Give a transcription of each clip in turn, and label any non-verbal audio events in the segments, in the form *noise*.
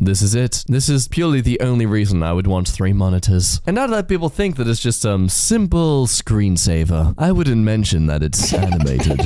This is it. This is purely the only reason I would want three monitors. And not that people think that it's just some simple screensaver. I wouldn't mention that it's *laughs* animated.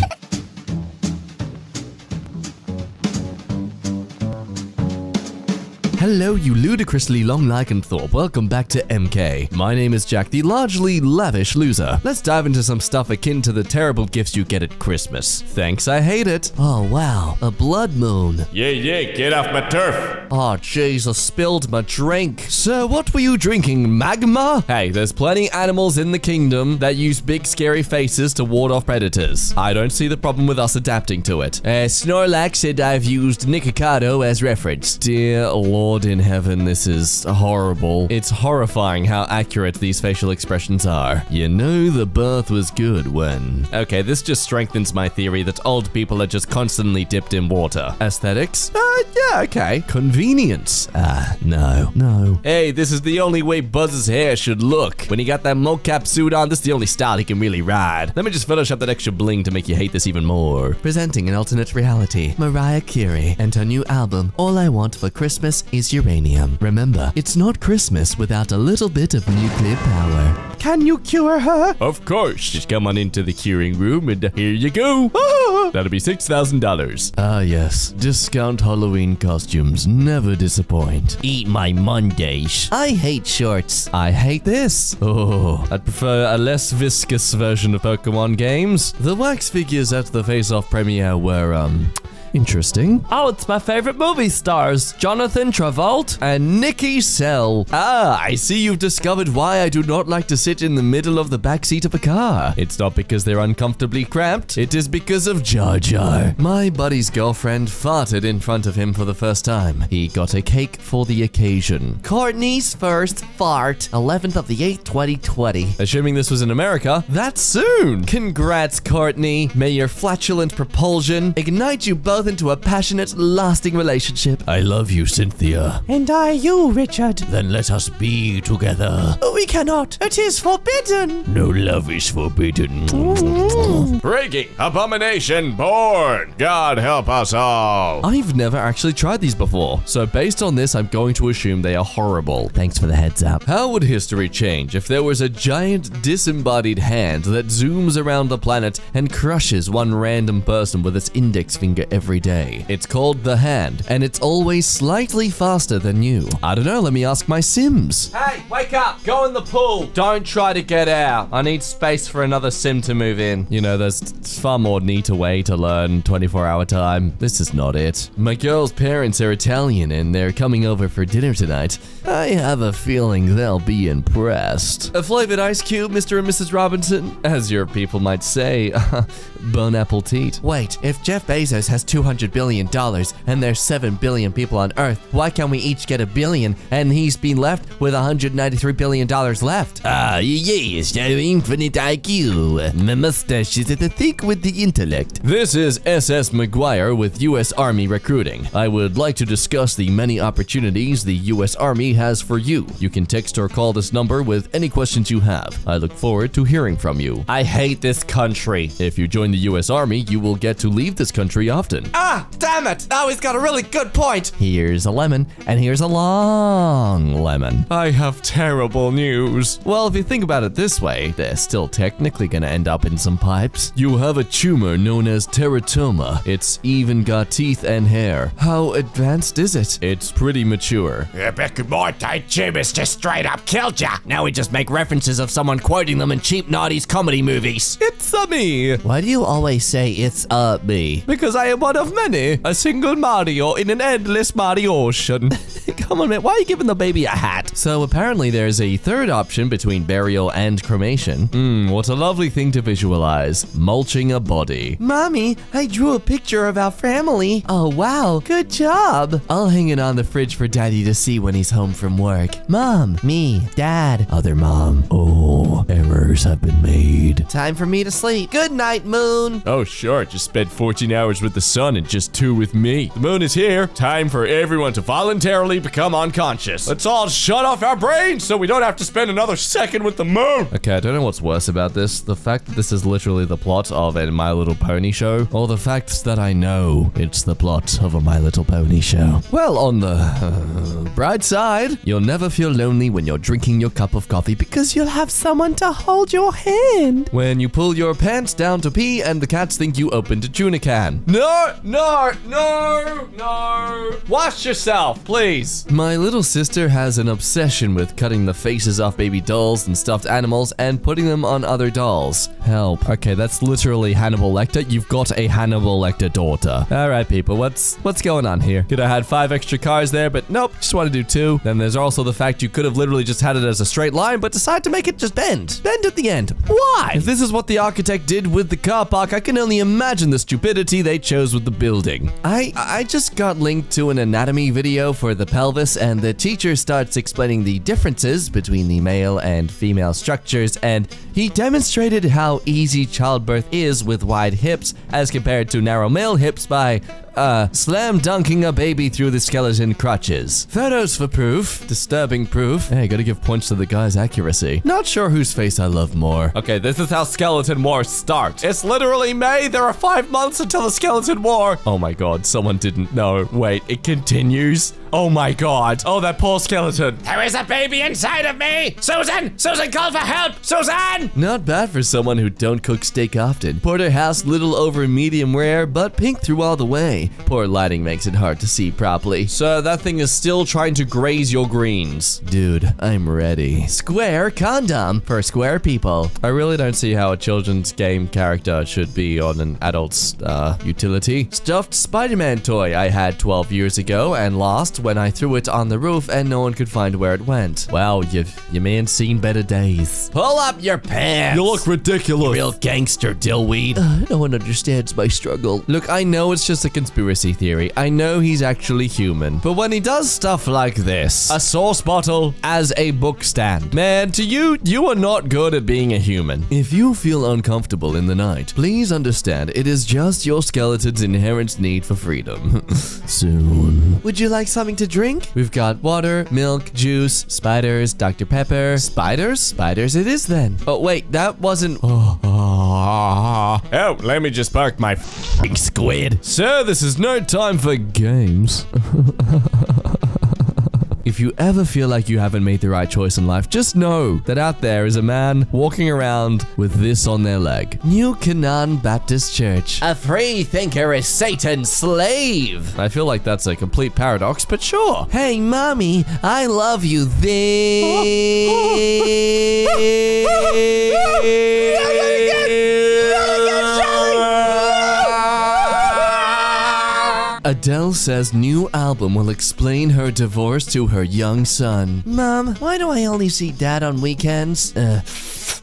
Hello, you ludicrously long lycanthrope. Welcome back to EmKay. My name is Jack, the largely lavish loser. Let's dive into some stuff akin to the terrible gifts you get at Christmas. Thanks, I hate it. Oh, wow. A blood moon. Yeah, yeah, get off my turf. Oh, jeez, I spilled my drink. Sir, what were you drinking? Magma? Hey, there's plenty animals in the kingdom that use big scary faces to ward off predators. I don't see the problem with us adapting to it. Uh, Snorlax said I've used Nikocado as reference. Dear Lord in heaven, this is horrible. It's horrifying how accurate these facial expressions are. You know the birth was good when... Okay, this just strengthens my theory that old people are just constantly dipped in water. Aesthetics? Uh, yeah, okay. Convenience? Ah, no. No. Hey, this is the only way Buzz's hair should look. When he got that mocap suit on, this is the only style he can really ride. Let me just Photoshop that extra bling to make you hate this even more. Presenting an alternate reality. Mariah Carey and her new album, All I Want for Christmas is Uranium. Remember, it's not Christmas without a little bit of nuclear power. Can you cure her? Of course. Just come on into the curing room and here you go. *laughs* That'll be $6,000. Ah, yes. Discount Halloween costumes never disappoint. Eat my Mondays. I hate shorts. I hate this. Oh, I'd prefer a less viscous version of Pokemon games. The wax figures at the Face Off premiere were, um, Interesting. Oh, it's my favorite movie stars, Jonathan Travolta and Nikki Sell. Ah, I see you've discovered why I do not like to sit in the middle of the backseat of a car. It's not because they're uncomfortably cramped, it is because of Jar Jar. My buddy's girlfriend farted in front of him for the first time. He got a cake for the occasion. Courtney's first fart, 11th of the 8th, 2020. Assuming this was in America, that's soon. Congrats, Courtney. May your flatulent propulsion ignite you both into a passionate, lasting relationship. I love you, Cynthia. And I you, Richard. Then let us be together. We cannot. It is forbidden. No love is forbidden. Mm. Breaking abomination born. God help us all. I've never actually tried these before, so based on this, I'm going to assume they are horrible. Thanks for the heads up. How would history change if there was a giant disembodied hand that zooms around the planet and crushes one random person with its index finger every day? It's called the hand, and it's always slightly faster than you. I don't know, let me ask my Sims. Hey, wake up! Go in the pool! Don't try to get out. I need space for another Sim to move in. You know, there's far more neater way to learn 24 hour time. This is not it. My girl's parents are Italian and they're coming over for dinner tonight. I have a feeling they'll be impressed. A flavored ice cube, Mr. and Mrs. Robinson? As your people might say, *laughs* bon appetit. Wait, if Jeff Bezos has $200 billion and there's 7 billion people on Earth, why can't we each get a billion and he's been left with $193 billion left? Ah, yes, infinite IQ. My mustache is at the thick with the intellect. This is SS McGuire with U.S. Army Recruiting. I would like to discuss the many opportunities the U.S. Army has for you. You can text or call this number with any questions you have. I look forward to hearing from you. I hate this country. If you join the U.S. Army, you will get to leave this country often. Ah, damn it. Now he's got a really good point. Here's a lemon, and here's a long lemon. I have terrible news. Well, if you think about it this way, they're still technically gonna end up in some pipes. You have a tumor known as teratoma. It's even got teeth and hair. How advanced is it? It's pretty mature. Yeah, back in my day, tumors just straight up killed ya. Now we just make references of someone quoting them in cheap 90s comedy movies. It's a me. Why do you always say it's uh me? Because I am one of many. A single Mario in an endless Mario ocean. *laughs* Come on, man. Why are you giving the baby a hat? So apparently there's a third option between burial and cremation. Hmm, what a lovely thing to visualize. Mulching a body. Mommy, I drew a picture of our family. Oh, wow. Good job. I'll hang it on the fridge for daddy to see when he's home from work. Mom, me, dad, other mom. Oh, errors have been made. Time for me to sleep. Good night, Moon. Oh, sure. Just spent 14 hours with the sun. and just two with me. The moon is here. Time for everyone to voluntarily become unconscious. Let's all shut off our brains so we don't have to spend another second with the moon. Okay, I don't know what's worse about this. The fact that this is literally the plot of a My Little Pony show, or the fact that I know it's the plot of a My Little Pony show. Well, on the uh, bright side, you'll never feel lonely when you're drinking your cup of coffee because you'll have someone to hold your hand. When you pull your pants down to pee and the cats think you opened a tuna can. No, no, no, no. Wash yourself, please. My little sister has an obsession with cutting the faces off baby dolls and stuffed animals and putting them on other dolls. Help. Okay, that's literally Hannibal Lecter. You've got a Hannibal Lecter daughter. All right, people, what's what's going on here? Could have had five extra cars there, but nope, just want to do two. Then there's also the fact you could have literally just had it as a straight line, but decided to make it just bend. Bend at the end. Why? If this is what the architect did with the car park, I can only imagine the stupidity they chose with the building. I I just got linked to an anatomy video for the pelvis, and the teacher starts explaining the differences between the male and female structures, and he demonstrated how easy childbirth is with wide hips as compared to narrow male hips by uh, slam dunking a baby through the skeleton crutches. Photos for proof. Disturbing proof. Hey, gotta give points to the guy's accuracy. Not sure whose face I love more. Okay, this is how Skeleton Wars start. It's literally May. There are five months until the Skeleton War. Oh my god, someone didn't know. Wait, it continues? Oh my god. Oh, that poor skeleton. There is a baby inside of me! Susan! Susan, call for help! Susan! Not bad for someone who don't cook steak often. Porter Porterhouse little over medium rare, but pink through all the way. Poor lighting makes it hard to see properly. Sir, that thing is still trying to graze your greens. Dude, I'm ready. Square condom for square people. I really don't see how a children's game character should be on an adult's uh, utility. Stuffed Spider-Man toy I had 12 years ago and lost when I threw it on the roof and no one could find where it went. Wow, you you man seen better days. Pull up your pants! You look ridiculous. real gangster, dillweed. Uh, no one understands my struggle. Look, I know it's just a conspiracy theory. I know he's actually human. But when he does stuff like this, a sauce bottle as a book stand, man, to you, you are not good at being a human. If you feel uncomfortable in the night, please understand it is just your skeleton's inherent need for freedom. *laughs* Soon. Would you like something to drink? We've got water, milk, juice, spiders, Dr. Pepper. Spiders? Spiders it is then. Oh, wait, that wasn't. Oh, *laughs* oh let me just park my f***ing squid. Sir, this is no time for games. *laughs* If you ever feel like you haven't made the right choice in life, just know that out there is a man walking around with this on their leg. New Canaan Baptist Church. A free thinker is Satan's slave! I feel like that's a complete paradox, but sure. Hey, mommy, I love you. *laughs* Adele says new album will explain her divorce to her young son. Mom, why do I only see dad on weekends? Uh,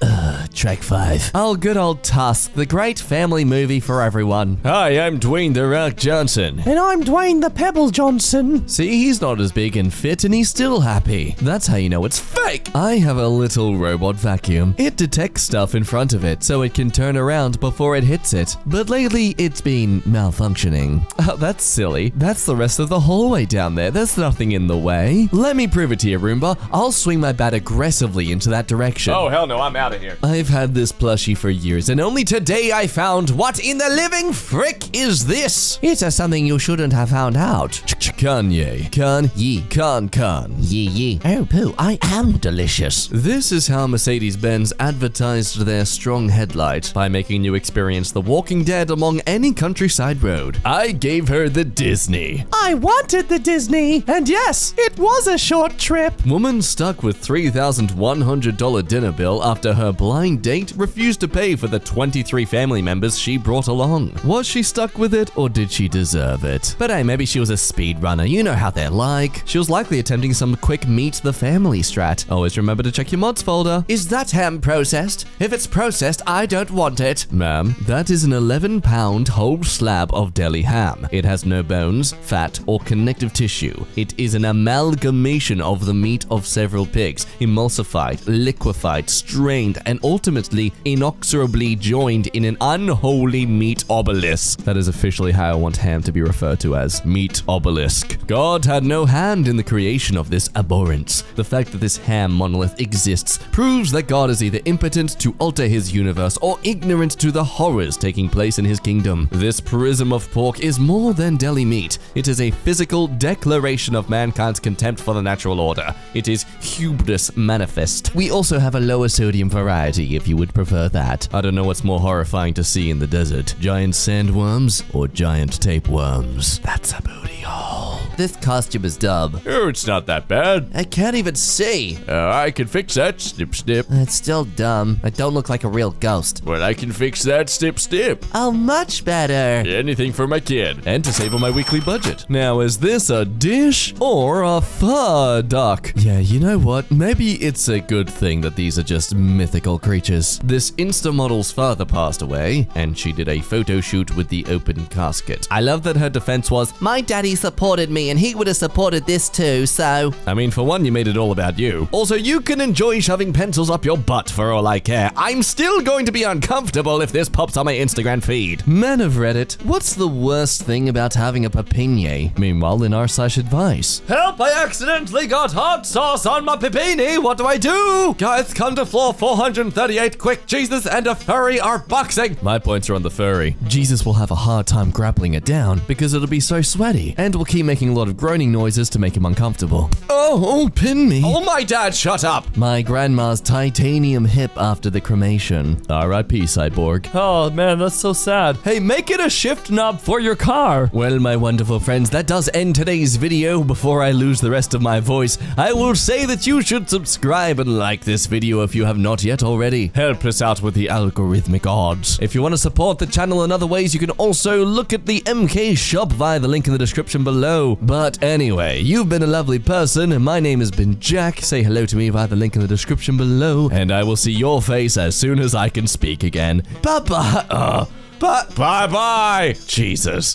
uh, track 5. Oh, good old Tusk, the great family movie for everyone. Hi, I'm Dwayne The Rock Johnson. And I'm Dwayne the Pebble Johnson. See, he's not as big and fit and he's still happy. That's how you know it's fake. I have a little robot vacuum. It detects stuff in front of it so it can turn around before it hits it. But lately, it's been malfunctioning. Oh, that's silly. That's the rest of the hallway down there. There's nothing in the way. Let me prove it to you, Roomba. I'll swing my bat aggressively into that direction. Oh, hell no, I'm out of here. I've had this plushie for years, and only today I found what in the living frick is this? It's a something you shouldn't have found out. Kanye. Kanye. Kan Kan. Yee yee. Oh, poo, I am delicious. This is how Mercedes-Benz advertised their strong headlight by making you experience The Walking Dead among any countryside road. I gave her the Disney. I wanted the Disney, and yes, it was a short trip. Woman stuck with $3,100 dinner bill after her blind date refused to pay for the 23 family members she brought along. Was she stuck with it or did she deserve it? But hey, maybe she was a speedrunner. You know how they're like. She was likely attempting some quick meet the family strat. Always remember to check your mods folder. Is that ham processed? If it's processed, I don't want it. Ma'am, that is an 11 pound whole slab of deli ham. It has no bones, fat, or connective tissue. It is an amalgamation of the meat of several pigs, emulsified, liquefied, strained, and ultimately inexorably joined in an unholy meat obelisk. That is officially how I want Ham to be referred to as meat obelisk. God had no hand in the creation of this abhorrence. The fact that this Ham monolith exists proves that God is either impotent to alter his universe or ignorant to the horrors taking place in his kingdom. This prism of pork is more than deli meat. It is a physical declaration of mankind's contempt for the natural order. It is hubris manifest. We also have a lower sodium variety if you would prefer that. I don't know what's more horrifying to see in the desert. Giant sandworms or giant tapeworms. That's a booty hole. This costume is dumb. Oh, it's not that bad. I can't even see. Uh, I can fix that. Snip, snip. It's still dumb. I don't look like a real ghost. Well, I can fix that. Snip, snip. Oh, much better. Anything for my kid. and to save on my weekly budget. Now, is this a dish or a fur duck? Yeah, you know what? Maybe it's a good thing that these are just mythical creatures. This Insta model's father passed away, and she did a photo shoot with the open casket. I love that her defense was, My daddy supported me and he would have supported this too, so. I mean, for one, you made it all about you. Also, you can enjoy shoving pencils up your butt for all I care. I'm still going to be uncomfortable if this pops on my Instagram feed. Men of Reddit, what's the worst thing about having a papinier? Meanwhile, in our slash advice. Help! I accidentally got hot sauce on my pipini. What do I do? Guys, come to floor 438 quick. Jesus and a furry are boxing. My points are on the furry. Jesus will have a hard time grappling it down because it'll be so sweaty and will keep making a lot of groaning noises to make him uncomfortable. Oh, oh, pin me. Oh my dad, shut up. My grandma's titanium hip after the cremation. R.I.P. Cyborg. Oh man, that's so sad. Hey, make it a shift knob for your car. Well, my wonderful friends, that does end today's video. Before I lose the rest of my voice, I will say that you should subscribe and like this video if you have not yet already. Help us out with the algorithmic odds. If you want to support the channel in other ways, you can also look at the EmKay shop via the link in the description below. But anyway, you've been a lovely person. My name has been Jack. Say hello to me via the link in the description below, and I will see your face as soon as I can speak again. Bye bye. Uh, bye bye bye. Jesus.